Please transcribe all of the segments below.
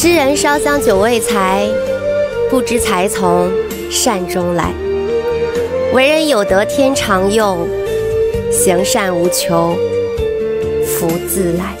诗人烧香久未财，不知财从善中来。为人有德天长佑，行善无求福自来。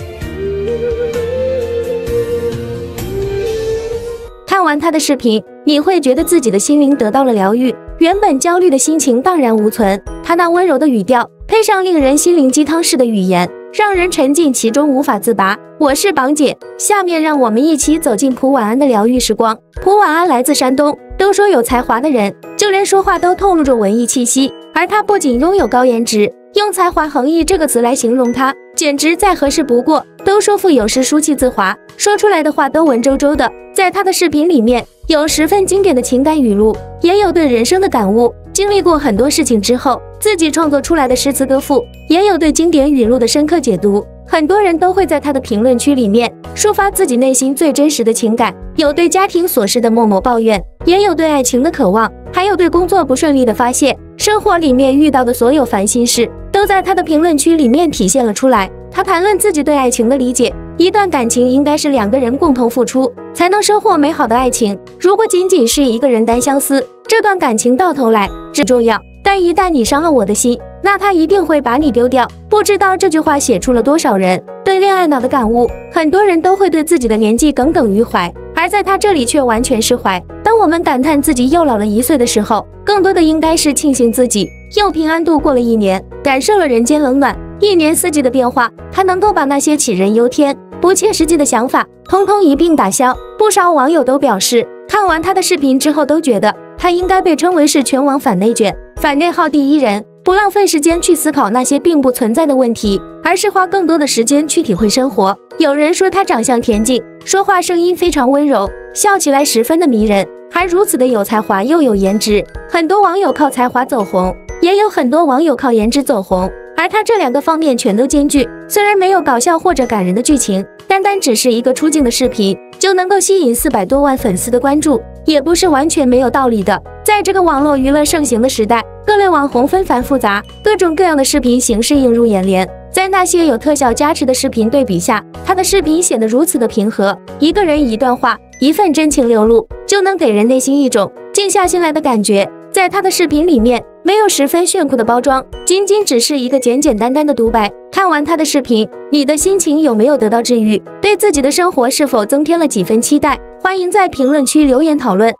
看完他的视频，你会觉得自己的心灵得到了疗愈，原本焦虑的心情荡然无存。他那温柔的语调，配上令人心灵鸡汤式的语言。让人沉浸其中无法自拔。我是榜姐，下面让我们一起走进蒲晚安的疗愈时光。蒲晚安来自山东，都说有才华的人，就连说话都透露着文艺气息。而他不仅拥有高颜值，用才华横溢这个词来形容他，简直再合适不过。都说腹有诗书气自华，说出来的话都文绉绉的。在他的视频里面，有十分经典的情感语录，也有对人生的感悟。经历过很多事情之后，自己创作出来的诗词歌赋，也有对经典语录的深刻解读。很多人都会在他的评论区里面抒发自己内心最真实的情感，有对家庭琐事的默默抱怨，也有对爱情的渴望，还有对工作不顺利的发泄。生活里面遇到的所有烦心事，都在他的评论区里面体现了出来。他谈论自己对爱情的理解，一段感情应该是两个人共同付出，才能收获美好的爱情。如果仅仅是一个人单相思，这段感情到头来只重要，但一旦你伤了我的心，那他一定会把你丢掉。不知道这句话写出了多少人对恋爱脑的感悟。很多人都会对自己的年纪耿耿于怀，而在他这里却完全释怀。当我们感叹自己又老了一岁的时候，更多的应该是庆幸自己又平安度过了一年，感受了人间冷暖，一年四季的变化。他能够把那些杞人忧天、不切实际的想法，通通一并打消。不少网友都表示，看完他的视频之后，都觉得。他应该被称为是全网反内卷、反内耗第一人，不浪费时间去思考那些并不存在的问题，而是花更多的时间去体会生活。有人说他长相恬静，说话声音非常温柔，笑起来十分的迷人，还如此的有才华又有颜值。很多网友靠才华走红，也有很多网友靠颜值走红，而他这两个方面全都兼具。虽然没有搞笑或者感人的剧情，单单只是一个出镜的视频，就能够吸引四百多万粉丝的关注。也不是完全没有道理的。在这个网络娱乐盛行的时代，各类网红纷繁复杂，各种各样的视频形式映入眼帘。在那些有特效加持的视频对比下，他的视频显得如此的平和。一个人一段话，一份真情流露，就能给人内心一种静下心来的感觉。在他的视频里面，没有十分炫酷的包装，仅仅只是一个简简单单的独白。看完他的视频，你的心情有没有得到治愈？对自己的生活是否增添了几分期待？欢迎在评论区留言讨论。